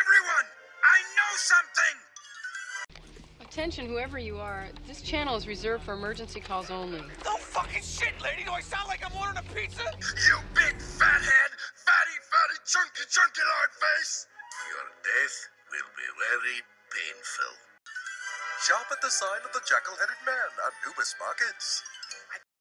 I know something! Attention, whoever you are, this channel is reserved for emergency calls only. No fucking shit, lady! Do I sound like I'm ordering a pizza? You big fathead! Fatty, fatty, chunky, chunky lard face! Your death will be very painful. Shop at the sign of the Jackal Headed Man at Nubis Markets.